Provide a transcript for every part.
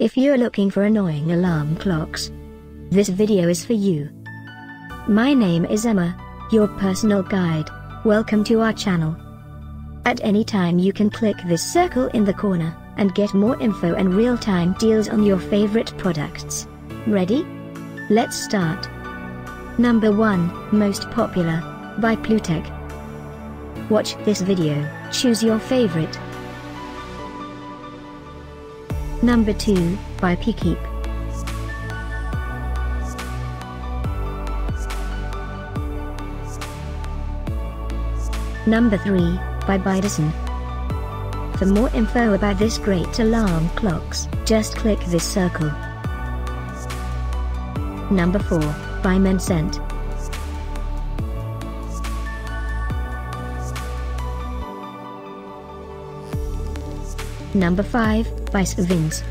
If you're looking for annoying alarm clocks, this video is for you. My name is Emma, your personal guide. Welcome to our channel. At any time you can click this circle in the corner, and get more info and real-time deals on your favorite products. Ready? Let's start. Number 1, Most Popular, by Pluteck. Watch this video, choose your favorite. Number 2, by Peakeep. Number 3, by Bidison. For more info about this great alarm clocks, just click this circle. Number 4, by Mensent. Number 5, by Svinz.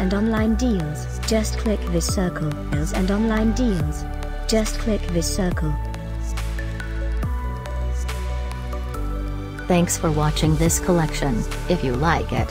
and online deals, just click this circle. Deals and online deals. Just click this circle. Thanks for watching this collection. If you like it,